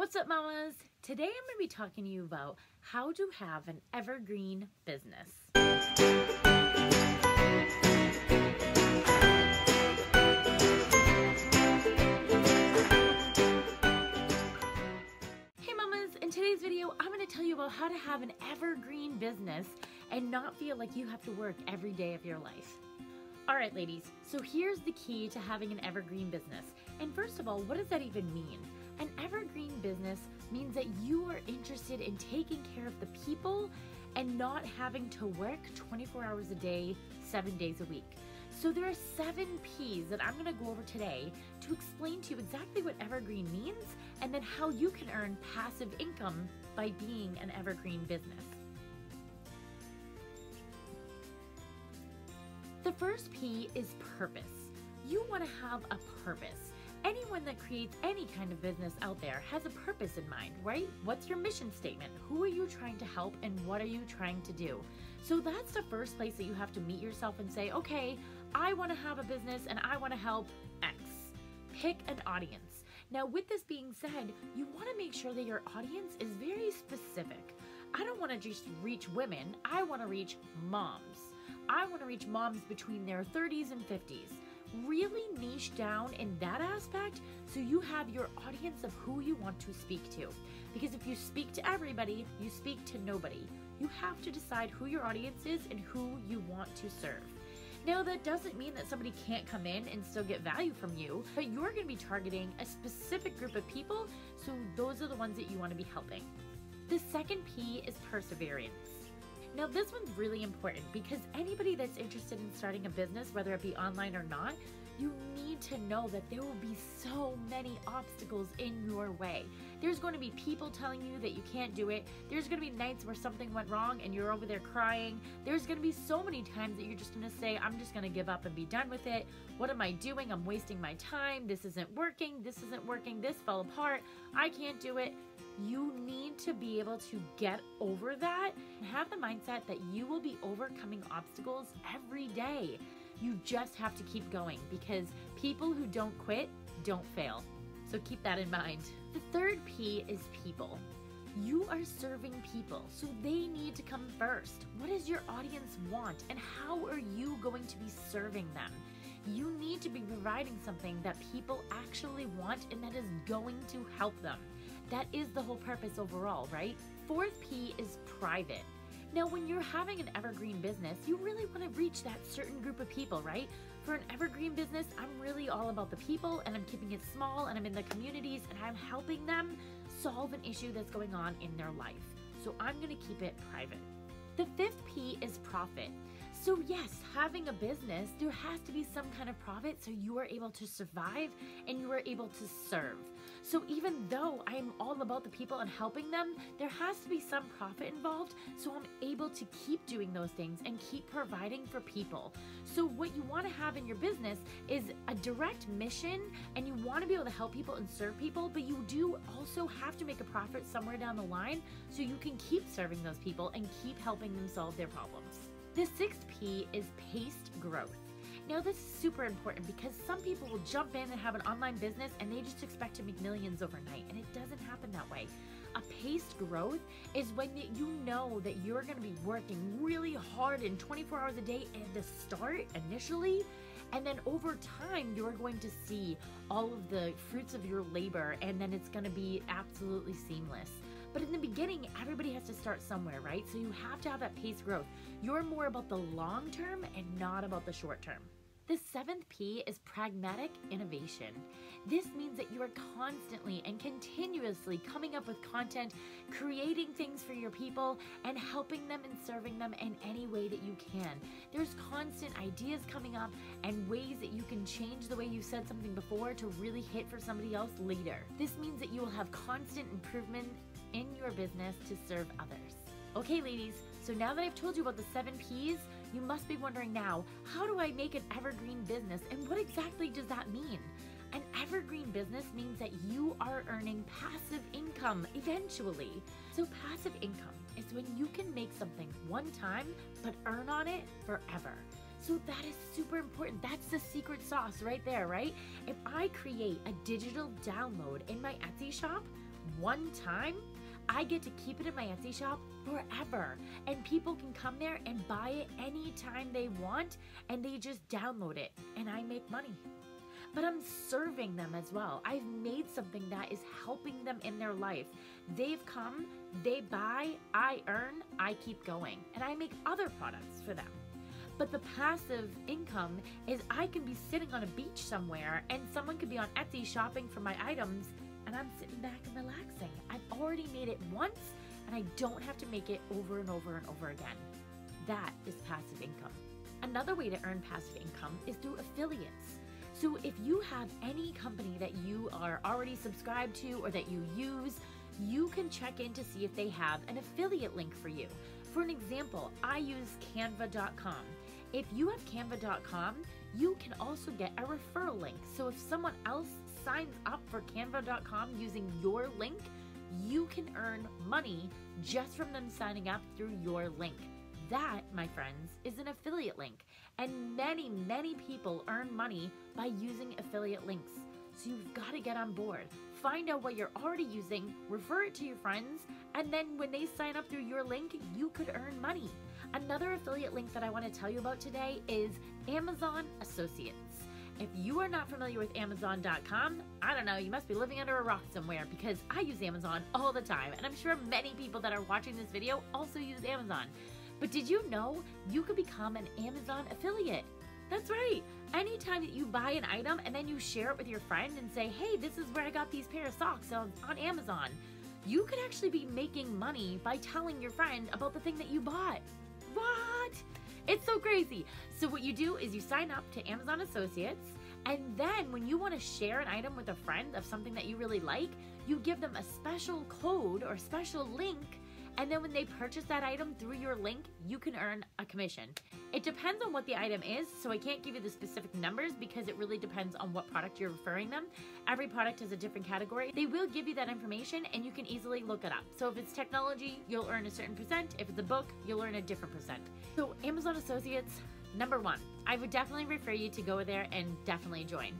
What's up, mamas? Today I'm going to be talking to you about how to have an evergreen business. Hey, mamas! In today's video, I'm going to tell you about how to have an evergreen business and not feel like you have to work every day of your life. All right, ladies, so here's the key to having an evergreen business. And first of all, what does that even mean? An evergreen business means that you are interested in taking care of the people and not having to work 24 hours a day, seven days a week. So there are seven P's that I'm gonna go over today to explain to you exactly what evergreen means and then how you can earn passive income by being an evergreen business. The first P is purpose. You wanna have a purpose anyone that creates any kind of business out there has a purpose in mind, right? What's your mission statement? Who are you trying to help and what are you trying to do? So that's the first place that you have to meet yourself and say, okay, I want to have a business and I want to help X. Pick an audience. Now, with this being said, you want to make sure that your audience is very specific. I don't want to just reach women, I want to reach moms. I want to reach moms between their 30s and 50s really niche down in that aspect so you have your audience of who you want to speak to. Because if you speak to everybody, you speak to nobody. You have to decide who your audience is and who you want to serve. Now, that doesn't mean that somebody can't come in and still get value from you, but you're going to be targeting a specific group of people, so those are the ones that you want to be helping. The second P is perseverance. Now, this one's really important because anybody that's interested in starting a business, whether it be online or not, you need to know that there will be so many obstacles in your way. There's going to be people telling you that you can't do it. There's going to be nights where something went wrong and you're over there crying. There's going to be so many times that you're just going to say, I'm just going to give up and be done with it. What am I doing? I'm wasting my time. This isn't working. This isn't working. This fell apart. I can't do it you need to be able to get over that and have the mindset that you will be overcoming obstacles every day. You just have to keep going because people who don't quit don't fail. So keep that in mind. The third P is people. You are serving people, so they need to come first. What does your audience want, and how are you going to be serving them? You need to be providing something that people actually want and that is going to help them. That is the whole purpose overall, right? Fourth P is private. Now, when you're having an evergreen business, you really want to reach that certain group of people, right? For an evergreen business, I'm really all about the people and I'm keeping it small and I'm in the communities and I'm helping them solve an issue that's going on in their life. So I'm going to keep it private. The fifth P is profit. So, yes, having a business, there has to be some kind of profit so you are able to survive and you are able to serve. So, even though I am all about the people and helping them, there has to be some profit involved so I'm able to keep doing those things and keep providing for people. So, what you want to have in your business is a direct mission and you want to be able to help people and serve people, but you do also have to make a profit somewhere down the line so you can keep serving those people and keep helping them solve their problems. The sixth P is paced growth. Now, this is super important because some people will jump in and have an online business and they just expect to make millions overnight, and it doesn't happen that way. A paced growth is when you know that you're going to be working really hard in 24 hours a day at the start initially, and then over time, you're going to see all of the fruits of your labor, and then it's going to be absolutely seamless. But in the beginning, everybody has to start somewhere, right? So you have to have that pace growth. You're more about the long term and not about the short term. The seventh P is pragmatic innovation. This means that you are constantly and continuously coming up with content, creating things for your people, and helping them and serving them in any way that you can. There's constant ideas coming up and ways that you can change the way you said something before to really hit for somebody else later. This means that you will have constant improvement in your business to serve others. Okay, ladies, so now that I've told you about the seven P's, you must be wondering now, how do I make an evergreen business and what exactly does that mean? An evergreen business means that you are earning passive income eventually. So, passive income is when you can make something one time but earn on it forever. So, that is super important. That's the secret sauce right there, right? If I create a digital download in my Etsy shop, one time, I get to keep it in my Etsy shop forever. And people can come there and buy it anytime they want and they just download it and I make money. But I'm serving them as well. I've made something that is helping them in their life. They've come, they buy, I earn, I keep going, and I make other products for them. But the passive income is I can be sitting on a beach somewhere and someone could be on Etsy shopping for my items and I'm sitting back and relaxing. I've already made it once and I don't have to make it over and over and over again. That is passive income. Another way to earn passive income is through affiliates. So if you have any company that you are already subscribed to or that you use, you can check in to see if they have an affiliate link for you. For an example, I use canva.com. If you have canva.com, you can also get a referral link. So if someone else signs up for canva.com using your link, you can earn money just from them signing up through your link. That, my friends, is an affiliate link. And many, many people earn money by using affiliate links. So you've got to get on board. Find out what you're already using, refer it to your friends, and then when they sign up through your link, you could earn money. Another affiliate link that I want to tell you about today is Amazon Associates. If you are not familiar with Amazon.com, I don't know, you must be living under a rock somewhere because I use Amazon all the time, and I'm sure many people that are watching this video also use Amazon. But did you know you could become an Amazon affiliate? That's right. Anytime that you buy an item and then you share it with your friend and say, hey, this is where I got these pair of socks on, on Amazon, you could actually be making money by telling your friend about the thing that you bought. What? It's so crazy. So, what you do is you sign up to Amazon Associates, and then when you want to share an item with a friend of something that you really like, you give them a special code or special link and then when they purchase that item through your link, you can earn a commission. It depends on what the item is, so I can't give you the specific numbers because it really depends on what product you're referring them. Every product is a different category. They will give you that information and you can easily look it up. So if it's technology, you'll earn a certain percent. If it's a book, you'll earn a different percent. So Amazon Associates, number one, I would definitely refer you to go there and definitely join.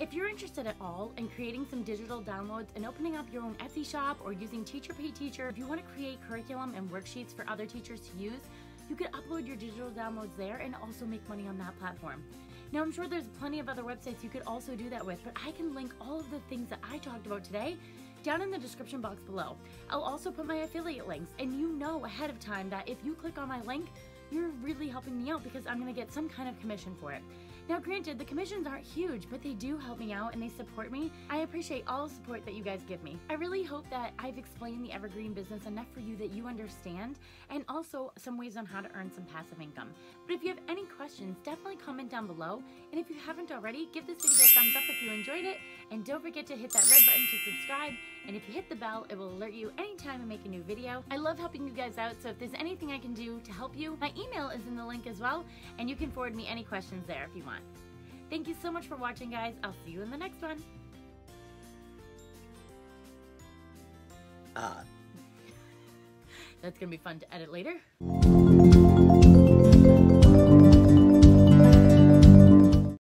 If you're interested at all in creating some digital downloads and opening up your own Etsy shop or using Teacher Pay Teacher, if you want to create curriculum and worksheets for other teachers to use, you could upload your digital downloads there and also make money on that platform. Now, I'm sure there's plenty of other websites you could also do that with, but I can link all of the things that I talked about today down in the description box below. I'll also put my affiliate links, and you know ahead of time that if you click on my link, you're really helping me out because I'm to get some kind of commission for it. Now, granted, the commissions aren't huge, but they do help me out and they support me. I appreciate all the support that you guys give me. I really hope that I've explained the evergreen business enough for you that you understand and also some ways on how to earn some passive income. But if you have any questions, definitely comment down below. And if you haven't already, give this video a thumbs up if you enjoyed it. And don't forget to hit that red button to subscribe. And if you hit the bell, it will alert you anytime I make a new video. I love helping you guys out, so if there's anything I can do to help you, my email is in the link as well, and you can forward me any questions there if you want. Thank you so much for watching, guys. I'll see you in the next one. Uh. That's going to be fun to edit later.